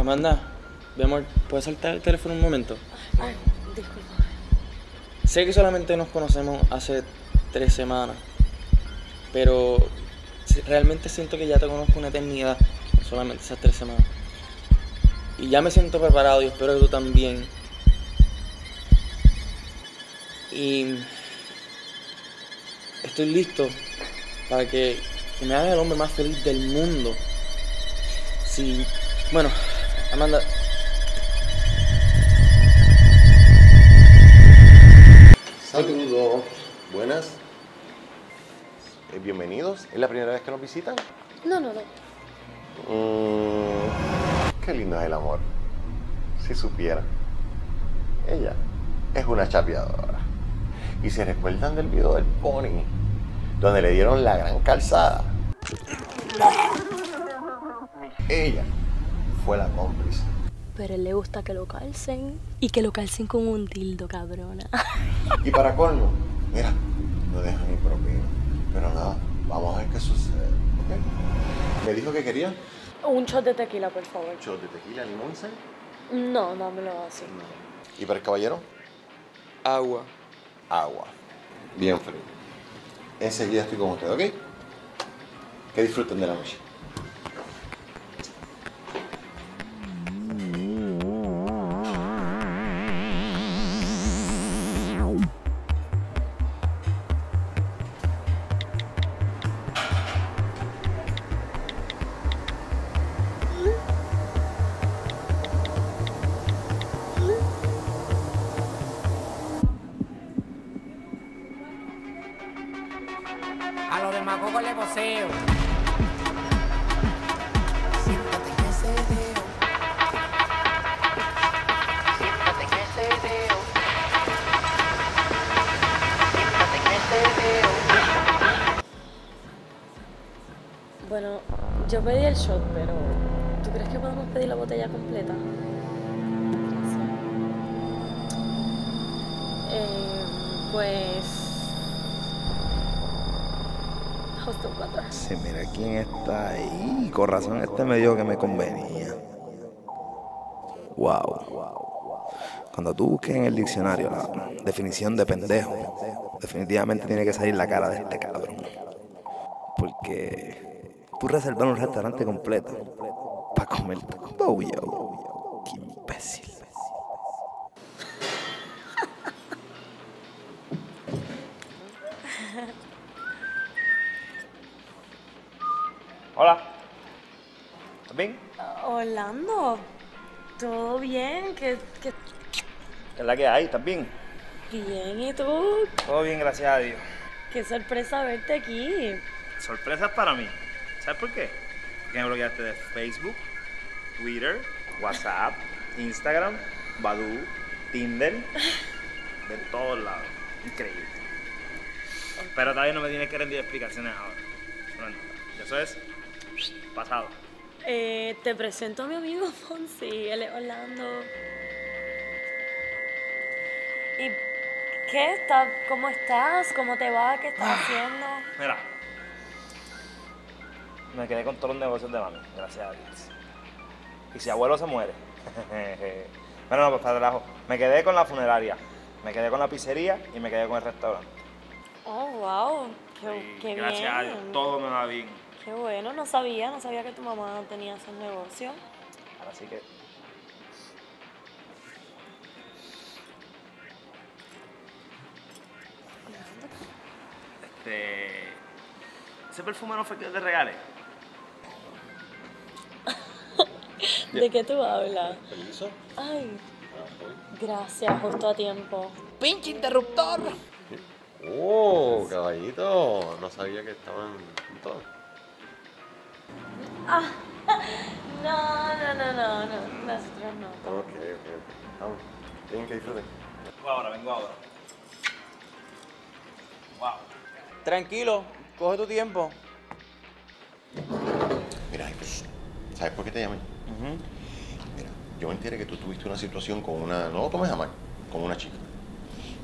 Amanda, mi amor, ¿puedes soltar el teléfono un momento? Ay, disculpa. Sé que solamente nos conocemos hace tres semanas, pero si- realmente siento que ya te conozco una eternidad, solamente esas tres semanas. Y ya me siento preparado y espero que tú también. Y estoy listo para que, que me hagas el hombre más feliz del mundo. Sí, bueno, Amanda, Saludos, buenas. Eh, bienvenidos. ¿Es la primera vez que nos visitan? No, no, no. Mm, qué lindo es el amor. Si supiera. Ella es una chapeadora. Y se recuerdan del video del pony, donde le dieron la gran calzada. Ella fue la cómplice. Pero a él le gusta que lo calcen. Y que lo calcen con un tildo, cabrona. Y para colmo, mira, no dejan ni propina. Pero nada, vamos a ver qué sucede. ¿ok? Me dijo que quería un shot de tequila, por favor. shot de tequila, limón, sal. No, dámelo así. ¿Y para el caballero? agua. Agua. Bien frío. Enseguida estoy con usted, ¿ok? Que disfruten de la noche. Le. Bueno, yo pedí el shot, pero ¿tú crees que podemos pedir la botella completa? Eh, pues... The weather? Sí, mira quién está ahí. Con razón, este me dijo que me convenía. Wow. Cuando tú busques en el diccionario la definición de pendejo, definitivamente tiene que salir la cara de este cabrón. Porque tú reservar un restaurante completo para comer. Qué imbécil. Hola. ¿Estás bien? Orlando, ¿todo bien? ¿Qué, qué... ¿Qué es la que hay? ¿Estás bien? Bien, ¿y tú? Todo bien, gracias a Dios. Qué sorpresa verte aquí. Sorpresas para mí. ¿Sabes por qué? Porque me bloqueaste de Facebook, Twitter, WhatsApp, Instagram, Badoo, Tinder, de todos lados. Increíble. Pero todavía no me tienes que rendir explicaciones ahora. Bueno, eso es pasado. Eh, te presento a mi amigo Fonsi, él es Orlando. ¿Y qué está? ¿Cómo estás? ¿Cómo te va? ¿Qué estás haciendo? Mira. Me quedé con todos los negocios de mami, gracias a Dios. Y si abuelo se muere. bueno, no, pues para relajo. Me quedé con la funeraria, me quedé con la pizzería y me quedé con el restaurante. Oh, wow, qué, qué gracias a Dios, todo me va bien. Qué bueno, no sabía, no sabía que tu mamá tenía esos negocios. Así que. Este. Ese perfume no fue que te regalé. ¿De qué tú hablas? ¿Permiso? Ay, gracias, justo a tiempo. ¡Pinche interruptor! Oh, caballito. No sabía que estaban juntos. No, no, no, no, no, nosotros no. Ok, ok, ok. Vamos. Bien, que disfruten. Vengo ahora, vengo ahora. Wow. Tranquilo, coge tu tiempo. Mira, ¿sabes por qué te llamé? Mira, yo me enteré que tú tuviste una situación con una, no lo tomes a mal, con una chica.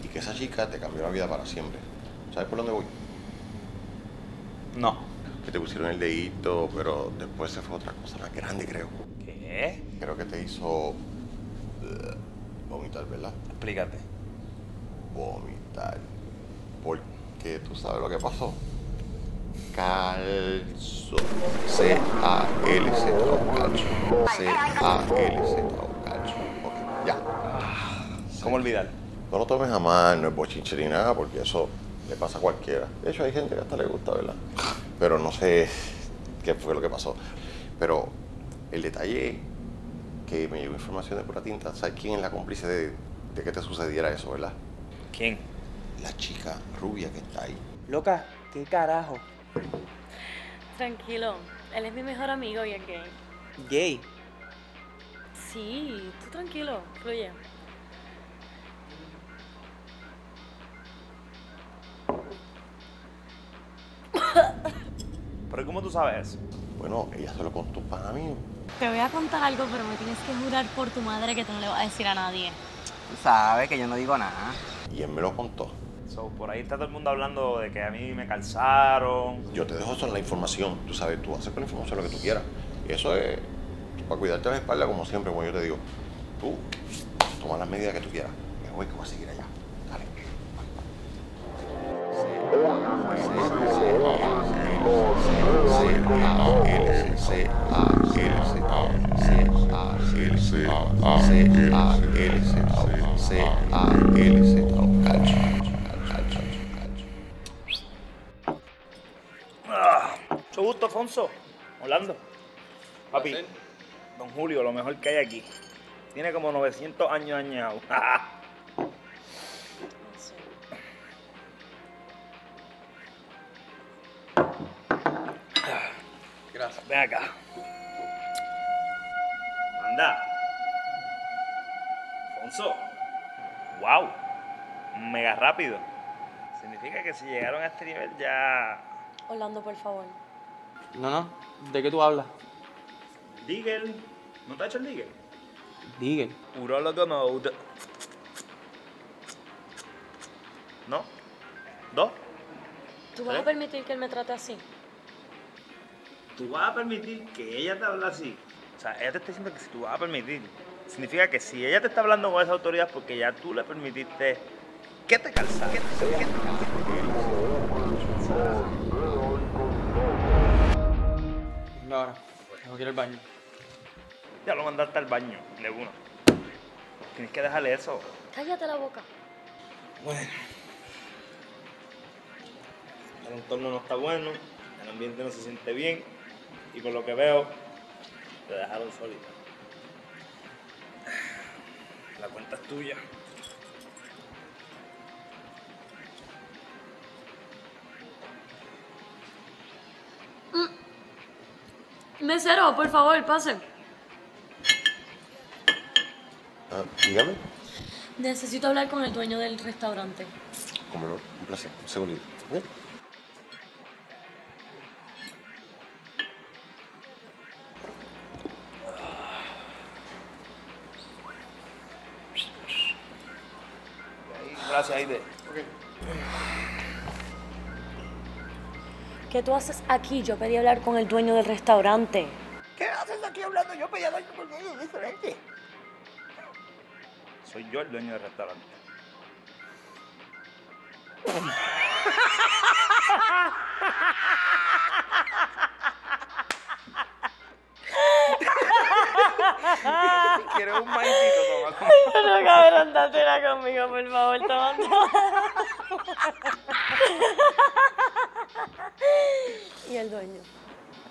Y que esa chica te cambió la vida para siempre. ¿Sabes por dónde voy? No. Que te pusieron el dedito, pero después se fue otra cosa más grande, creo. ¿Qué? Creo que te hizo eh, vomitar, ¿verdad? Explícate. Vomitar. Porque tú sabes lo que pasó. Calzo. C-A-L-Z o calcio. C-A-L-Z o calcio. Ok, ya. ¿Cómo olvidar? No lo tomes a mal, no es bochinche ni nada, porque eso le pasa a cualquiera. De hecho, hay gente que hasta le gusta, ¿verdad? Pero no sé qué fue lo que pasó. Pero el detalle que me llegó información de pura tinta, ¿sabes quién es la cómplice de, de que te sucediera eso, verdad? ¿Quién? La chica rubia que está ahí. Loca, ¿qué carajo? Tranquilo, él es mi mejor amigo y es gay. Gay. Sí, tú tranquilo, fluye. Cómo tú sabes eso? Bueno, ella se lo contó para mí. Te voy a contar algo, pero me tienes que jurar por tu madre que tú no le vas a decir a nadie. Tú sabes que yo no digo nada. Y él me lo contó. So, por ahí está todo el mundo hablando de que a mí me calzaron. Yo te dejo eso en la información. Tú sabes, tú haces con la información lo que tú quieras. Y eso es para cuidarte la espalda, como siempre, como yo te digo. Tú toma las medidas que tú quieras. Me voy que voy a seguir allá. Dale. Mucho gusto, Alfonso. Orlando. Papi, don Julio, lo mejor que hay aquí. Tiene como 900 años añados. Anda. Alfonso. Wow. Mega rápido. Significa que si llegaron a este nivel ya. Orlando, por favor. No, no. ¿De qué tú hablas? Digel. ¿No te ha hecho el Digel? Digel. Urologo mode. ¿No? ¿Dos? ¿Tú vas ¿Eh? a permitir que él me trate así? ¿Tú vas a permitir que ella te hable así? O sea, ella te está diciendo que si tú vas a permitir, significa que si ella te está hablando con esa autoridad porque ya tú le permitiste que te calzara. ¿Qué te, qué te. Tengo que ir al baño. Ya lo mandaste al baño, de uno. Tienes que dejarle eso. Cállate la boca. Bueno. El entorno no está bueno, el ambiente no se siente bien y por lo que veo, te dejaron solita. La cuenta es tuya. Mesero, por favor, pase. Ah, dígame. Necesito hablar con el dueño del restaurante. Como no, un placer. Un segundito. ¿eh? Gracias, Aide. ¿Qué tú haces aquí? Yo pedí hablar con el dueño del restaurante. ¿Qué haces aquí hablando? Yo pedí hablar con es diferente. Soy yo el dueño del restaurante. un maicito? Toma. No, cabrón, dátela conmigo, por favor, toma. y el dueño.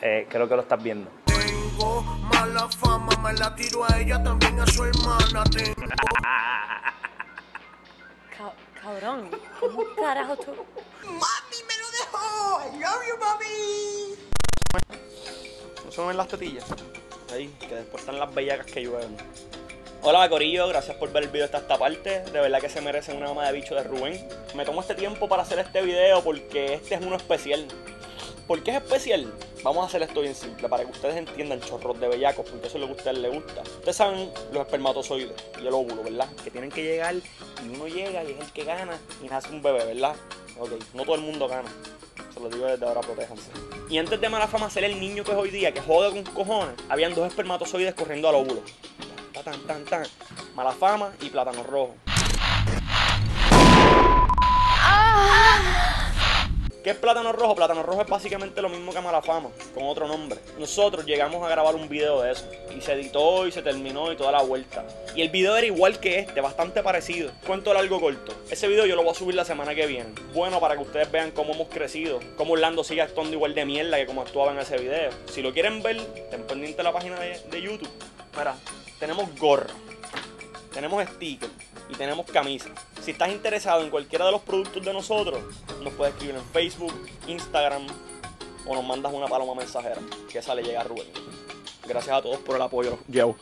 Eh, creo que lo estás viendo. Tengo mala fama, me la tiro a ella, también a su hermana. Tengo Ca- cabrón, ¿cómo carajo tú? ¡Mami me lo dejó! ¡I love you, mami! ¿No se ven las tetillas? Ahí, que después están las bellacas que llueven. Hola Corillo, gracias por ver el video hasta esta parte. De verdad que se merecen una mamá de bicho de Rubén. Me tomo este tiempo para hacer este video porque este es uno especial. ¿Por qué es especial? Vamos a hacer esto bien simple para que ustedes entiendan chorros de bellacos, porque eso es lo que a ustedes les gusta. Ustedes saben los espermatozoides y el óvulo, ¿verdad? Que tienen que llegar y uno llega y es el que gana y nace un bebé, ¿verdad? Ok, no todo el mundo gana. Se lo digo desde ahora, protéjanse. Y antes de mala fama ser el niño que es hoy día, que jode con cojones, habían dos espermatozoides corriendo al óvulo. Tan, tan, tan. Mala fama y plátano rojo. ¿Qué es Plátano Rojo? Plátano Rojo es básicamente lo mismo que Mala Fama, con otro nombre. Nosotros llegamos a grabar un video de eso. Y se editó y se terminó y toda la vuelta. Y el video era igual que este, bastante parecido. Cuento largo corto. Ese video yo lo voy a subir la semana que viene. Bueno, para que ustedes vean cómo hemos crecido. Cómo Orlando sigue actuando igual de mierda que como actuaba en ese video. Si lo quieren ver, estén pendientes de la página de, YouTube. Mira, tenemos gorra. Tenemos stickers y tenemos camisas. Si estás interesado en cualquiera de los productos de nosotros, nos puedes escribir en Facebook, Instagram o nos mandas una paloma mensajera, que esa le llega a Rubén. Gracias a todos por el apoyo. Yo.